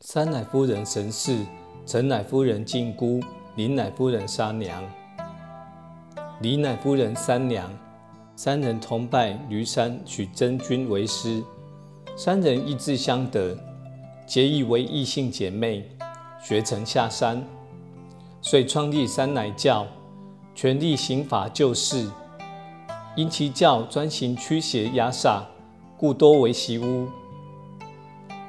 三乃夫人神事，陈乃夫人进姑，林乃夫人杀娘。李乃夫人三娘，三人同拜闾山，许真君为师。三人意志相得，结义为异姓姐妹，学成下山，遂创立三乃教，全力行法救世。因其教专行驱邪压煞，故多为习巫。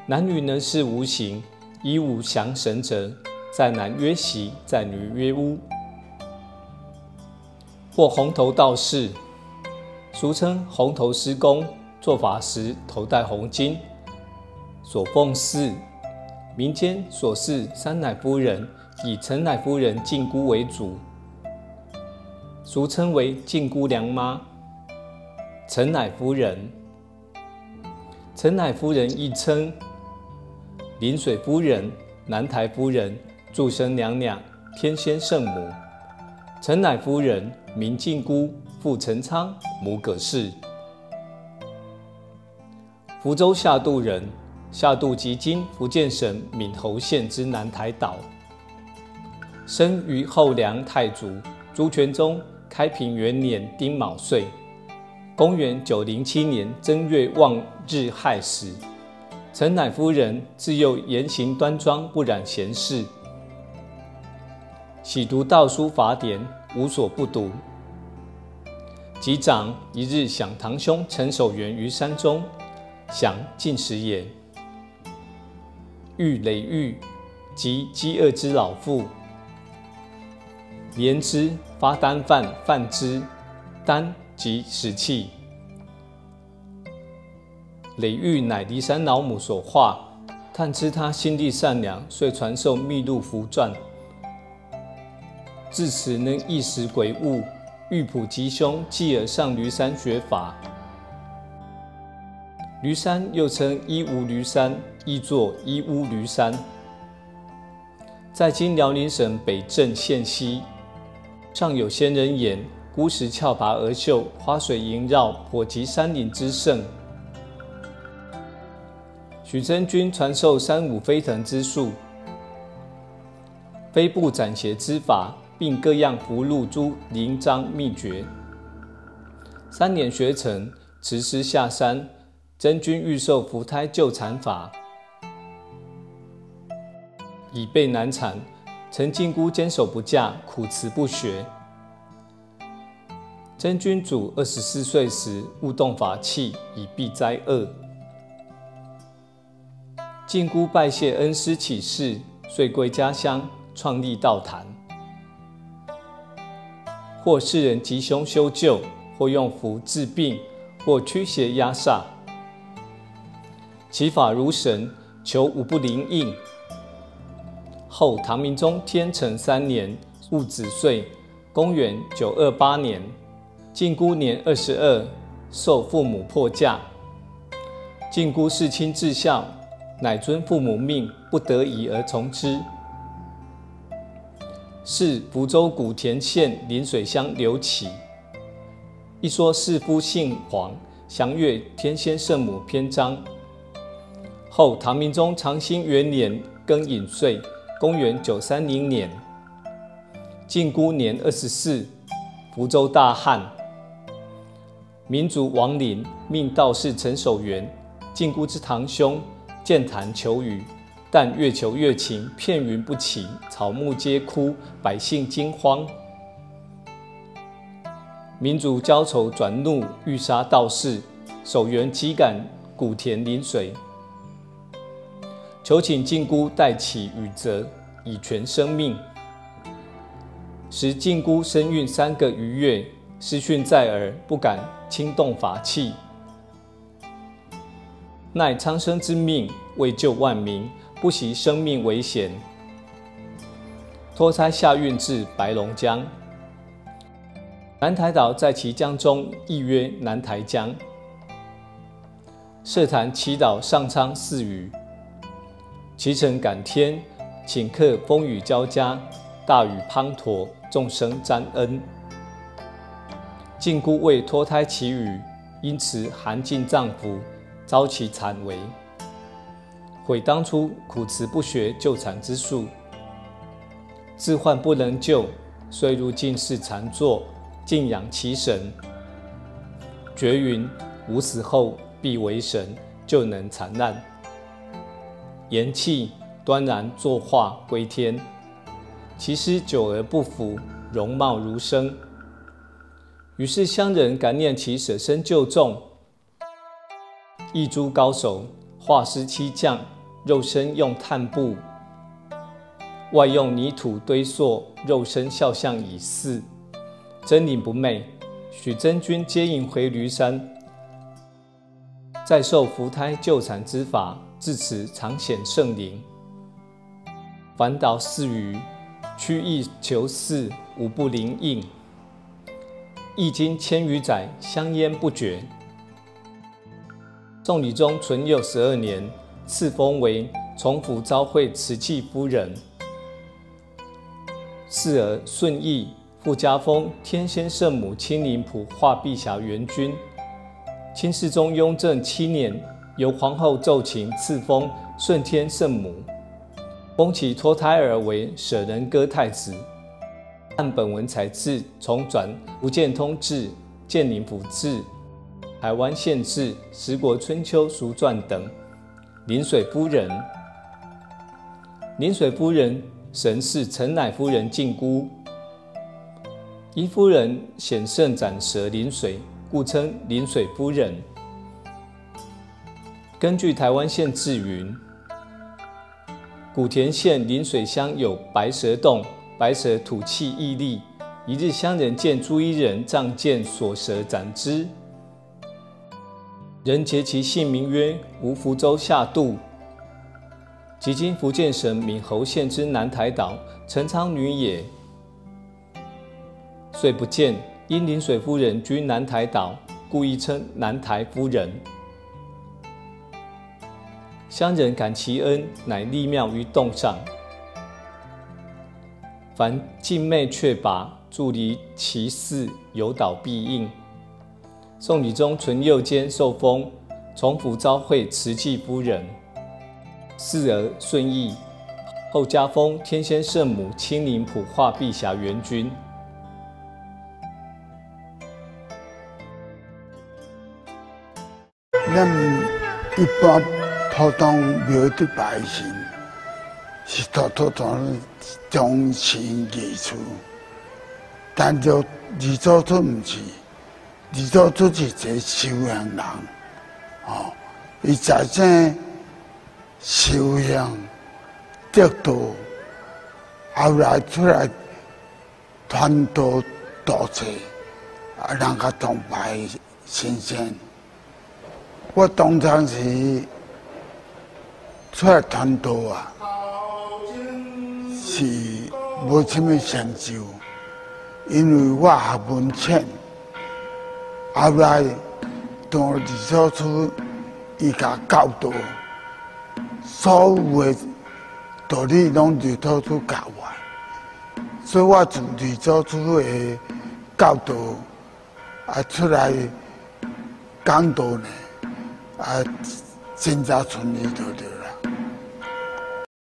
男女能事无形，以五降神者，在男曰席，在女曰巫。或红头道士，俗称红头师公，做法时头戴红巾，所奉祀民间所祀三乃夫人，以陈乃夫人进姑为主，俗称为进姑娘妈。陈乃夫人，陈乃夫人亦称。临水夫人、南台夫人、祝生娘娘、天仙圣母、陈乃夫人、明镜姑、父陈仓、母葛氏。福州下渡人，下渡即今福建省闽侯县之南台岛。生于后梁太祖朱全忠开平元年丁卯岁，公元九零七年正月望日亥时。陈乃夫人自幼言行端庄，不染闲事，喜读道书法典，无所不读。及长一日想堂兄陈守元于山中，想进食也。遇累玉及饥饿之老妇，怜之发丹饭饭之，丹即食气。累玉乃骊山老母所化，探知他心地善良，遂传授密录符传。自此能一识鬼物，欲卜吉凶，继而上骊山学法。骊山又称一无骊山，亦作一乌骊山，在今辽宁省北镇县西。上有仙人眼，孤石峭拔而秀，花水萦绕，颇极山林之胜。许真君传授三五飞腾之术、飞步斩邪之法，并各样符箓诸灵章秘诀。三年学成，辞师下山。真君欲授伏胎救产法，以备难产。陈靖姑坚守不嫁，苦辞不学。真君主二十四岁时，悟动法器，以避灾厄。靖姑拜谢恩师启示，遂归家乡，创立道坛。或世人吉凶修旧，或用符治病，或驱邪压煞。其法如神，求无不灵应。后唐明宗天成三年戊子岁，公元九二八年，靖姑年二十二，受父母迫嫁。靖姑事亲至孝。乃遵父母命，不得已而从之。是福州古田县临水乡刘启。一说世夫姓黄，祥月天仙圣母篇章。后唐明宗长兴元年庚寅岁，公元九三零年，晋姑年二十四，福州大旱。民族亡灵命道士陈守元，晋姑之堂兄。建坛求雨，但越求越晴，片云不起，草木皆枯，百姓惊慌。民主交仇转怒，欲杀道士。守元急赶古田临水，求请靖姑代起雨泽，以全生命。时靖姑身孕三个余月，师训在耳，不敢轻动法器。奈苍生之命，为救万民，不惜生命危险，脱胎下运至白龙江。南台岛在其江中，亦曰南台江。设坛祈祷上苍赐雨，祈臣感天，顷刻风雨交加，大雨滂沱，众生沾恩。靖姑为脱胎祈雨，因此寒尽丈夫。遭其惨为，悔当初苦辞不学救产之术，自患不能救，遂入进士禅坐，静养其神。绝云：吾死后必为神，就能禅难。言气端然作化归天。其师久而不腐，容貌如生。于是乡人感念其舍身救众，一诸高手化尸漆匠。肉身用炭布，外用泥土堆塑，肉身肖像以祀。真灵不昧，许真君接引回驴山，再受伏胎救产之法，至此常显圣灵。凡导四余，屈意求祀，无不灵应。易经千余载，香烟不绝。宋理宗淳佑十二年。赐封为崇福昭惠慈济夫人。四儿顺义复加封天仙圣母清灵普化碧霞元君。清世宗雍正七年，由皇后奏请赐封顺天圣母，封其脱胎儿为舍人哥太子。按本文采自重转福建通志、建宁府志、台湾县志、十国春秋俗传等。临水夫人，临水夫人神是陈乃夫人近姑。殷夫人显圣斩蛇临水，故称临水夫人。根据台湾县志云，古田县临水乡有白蛇洞，白蛇吐气屹立。一日乡人见朱一人仗剑锁蛇斩之。人结其姓名曰吴福州下渡，即今福建省闽侯县之南台岛陈昌女也。遂不见，因临水夫人居南台岛，故意称南台夫人。乡人感其恩，乃立庙于洞上。凡敬妹却拔，助离其寺，有岛必应。宋理宗淳佑间受封崇福昭惠慈济夫人，四儿顺义后加封天仙圣母清灵普化碧霞元君。咱一般普通庙的百姓是偷偷从忠心义出，但就二祖都唔是。二祖都是一个修行人，哦，伊在这修行得道，后来出来传道道者，啊，人家崇拜神仙。我当初是出来传道啊，是无什么成就，因为我学文浅。后来，当二少出，伊甲教导，所有的道理拢二少出教我，所以我从二少出的教导啊出来讲道呢，啊真正顺利着着。